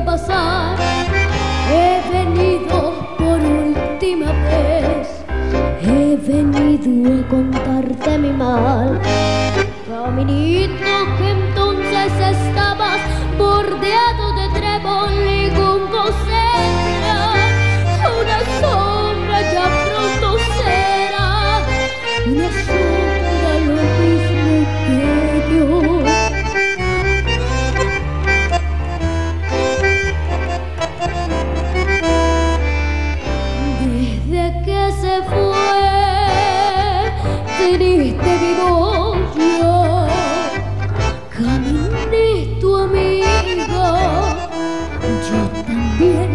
pasar. He venido por última vez. He venido a contarte mi mal. Caminito que entonces estabas bordeado de trébol también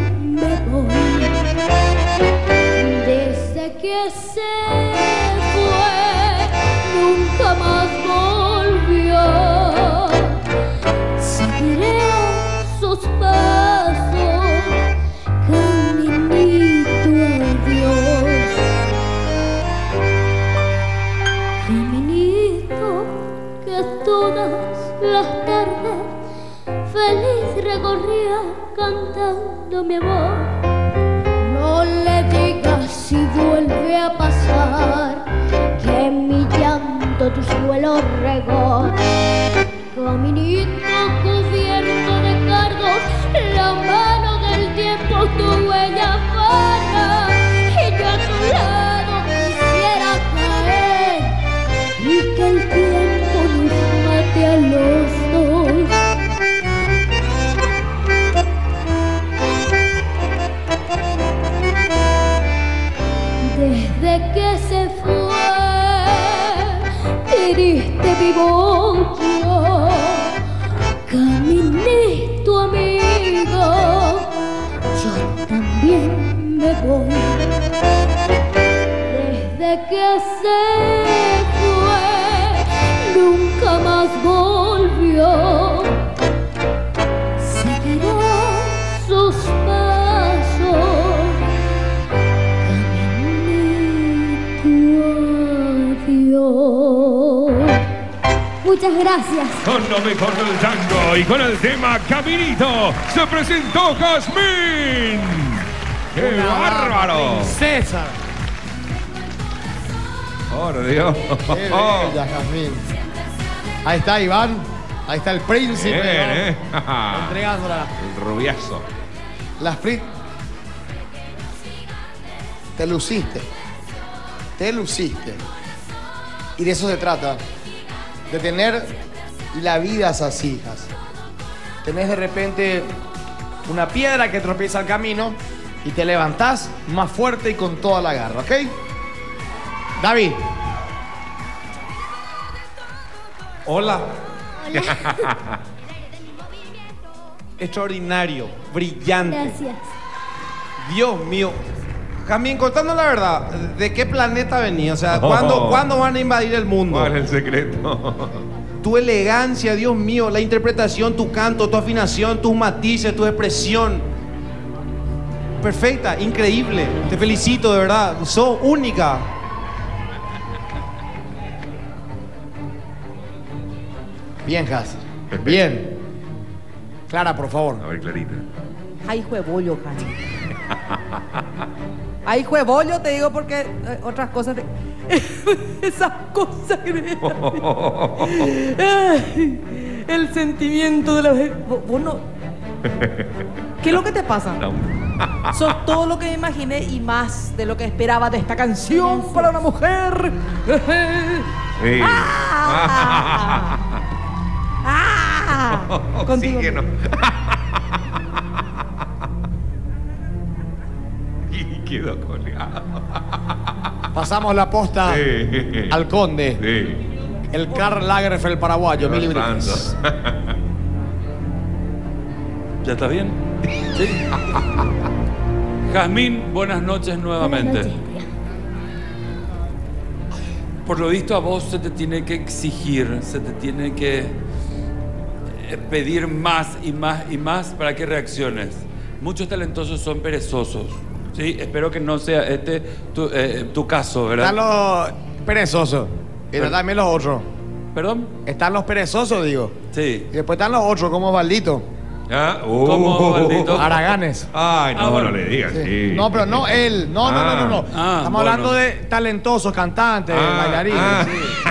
suelo regó. Caminito cubierto de cardos, la mano del tiempo tu huella para y yo a tu lado quisiera caer y que el tiempo nos mate a los dos. Desde que se fue, triste vivo yo. Amigo, yo también me voy. Desde que se fue, nunca más volvió. Muchas gracias. Con lo mejor del tango y con el tema Caminito se presentó Jazmín. ¡Qué bárbaro! César. Por Dios. Qué bella, Jazmín. Ahí está Iván. Ahí está el príncipe. Bien, ¿no? ¿eh? Entregándola. El rubiazo. Las Frit. Te luciste. Te luciste. Y de eso se trata. De tener la vida a esas hijas. Tenés de repente una piedra que tropieza el camino y te levantás más fuerte y con toda la garra, ¿ok? David. Hola. Extraordinario, brillante. Gracias. Dios mío. Jamín, contando la verdad, ¿de qué planeta venía? O sea, ¿cuándo, ¿cuándo van a invadir el mundo? ¿Cuál es el secreto? Tu elegancia, Dios mío, la interpretación, tu canto, tu afinación, tus matices, tu expresión. Perfecta, increíble. Te felicito, de verdad. Sos única. Bien, Has. Bien. Clara, por favor. A ver, Clarita. Ay, juebollo, Jani. Ay, juebollo, te digo porque eh, otras cosas. te- Esas cosas que. Ay, el sentimiento de la. Vos vos no. ¿Qué es lo que te pasa? Sos todo lo que me imaginé y más de lo que esperaba de esta canción para una mujer. Sí. ¡Ah! ¡Ah! Contigo. Oxígeno. Y quedó colgado. Pasamos la posta Sí. al conde. Sí. El Karl Lagerfeld paraguayo, Mili. ¿Ya está bien? Sí. Jazmín, buenas noches nuevamente. Buenas noches. Por lo visto a vos se te tiene que exigir, se te tiene que eh, pedir más y más y más para que reacciones. Muchos talentosos son perezosos. Sí, espero que no sea este tu, eh, tu caso, Están ¿verdad? los perezosos. Y también los otros. ¿Perdón? Están los perezosos, digo. Sí. Y después están los otros, como Valdito. Ah, ¿Cómo, oh. Valdito? Araganes. Ay, no, Ah, bueno. no le digas, sí. No, pero no él. No, no, no, no. no. Ah, Estamos bueno. hablando de talentosos, cantantes, Ah, bailarines. ah. sí.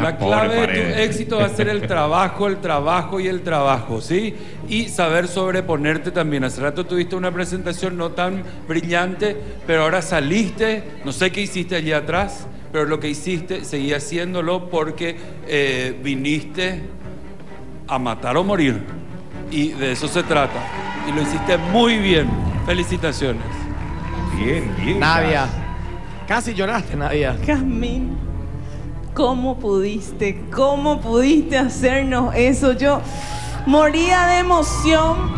La clave de tu éxito va a ser el trabajo, el trabajo y el trabajo, ¿sí? Y saber sobreponerte también. Hace rato tuviste una presentación no tan brillante, pero ahora saliste, no sé qué hiciste allí atrás, pero lo que hiciste, seguí haciéndolo porque eh, viniste a matar o morir. Y de eso se trata. Y lo hiciste muy bien. Felicitaciones. Bien, bien. Nadia. Casi lloraste, Nadia. Jazmín, ¿cómo pudiste? ¿Cómo pudiste hacernos eso? Yo moría de emoción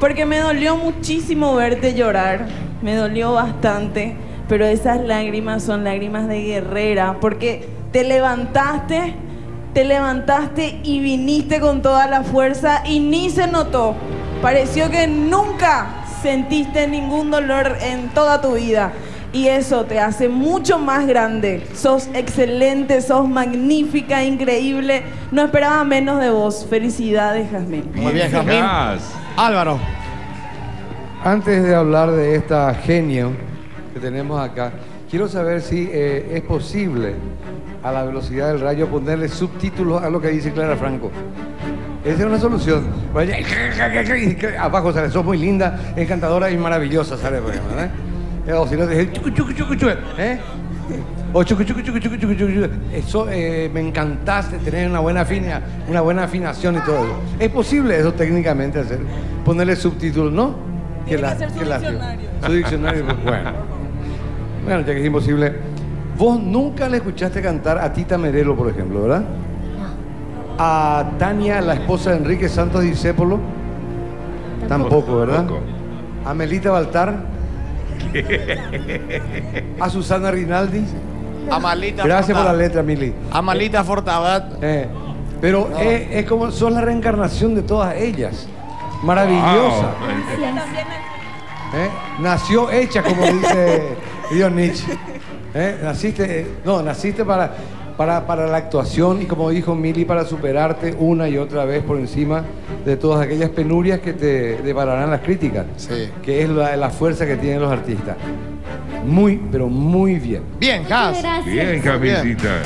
porque me dolió muchísimo verte llorar. Me dolió bastante, pero esas lágrimas son lágrimas de guerrera porque te levantaste, te levantaste y viniste con toda la fuerza y ni se notó. Pareció que nunca sentiste ningún dolor en toda tu vida. Y eso te hace mucho más grande. Sos excelente, sos magnífica, increíble. No esperaba menos de vos. Felicidades, Jazmín. Muy bien, Jazmín. Álvaro. Antes de hablar de esta genio que tenemos acá, quiero saber si eh, es posible a la velocidad del rayo ponerle subtítulos a lo que dice Clara Franco. Esa es una solución. Pues Abajo sale, sos muy linda, encantadora y maravillosa, sale por ejemplo, ¿eh? Eh, O si no, te dice chucu, chucu, chucu, chucu, ¿eh? O chucu, chucu, chucu, chucu, chucu, chucu, chucu. Eso, eh, me encantaste tener una buena, afina, una buena afinación y todo eso. ¿Es posible eso técnicamente hacer? Ponerle subtítulos, ¿no? Tiene que la- hacer su diccionario. Su diccionario, pues, bueno. Bueno, ya que es imposible. Vos nunca le escuchaste cantar a Tita Merelo, por ejemplo, ¿verdad? A Tania, la esposa de Enrique Santos Discépolo. Tampoco, ¿verdad? Tampoco. A Melita Baltar. A Susana Rinaldi. Amalita Gracias por la letra, Mili. Amalita Fortabat. Eh, pero No. es, es como, son la reencarnación de todas ellas. Maravillosa. Wow. ¿eh? Nació hecha, como dice Dios Nietzsche. ¿eh? Naciste, eh, no, naciste para, para, para la actuación y como dijo Mili, para superarte una y otra vez por encima de todas aquellas penurias que te depararán las críticas. Sí. Que es la, la fuerza que tienen los artistas. Muy, pero muy bien. Bien, Cas. Bien, Camisita.